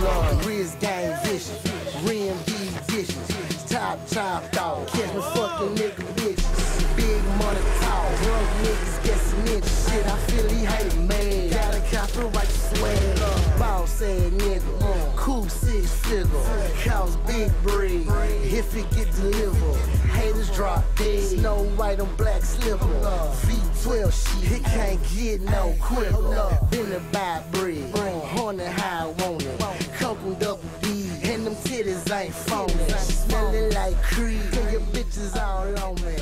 Lord, Riz gang vicious. Rim vicious. Top, top dog. Catch me fucking nigga bitches. Big money talk. Drunk niggas guessing inches. Shit, I feel he hate man. Gotta copyright swag. Boss ass nigga. Cool six figure. Cause big breed. If it get delivered. Haters drop dead. Snow white on black slipper. V12 shit. It can't get no quicker. Been a buy bread. Ain't phony. Smelling like cream, and your bitches all on me.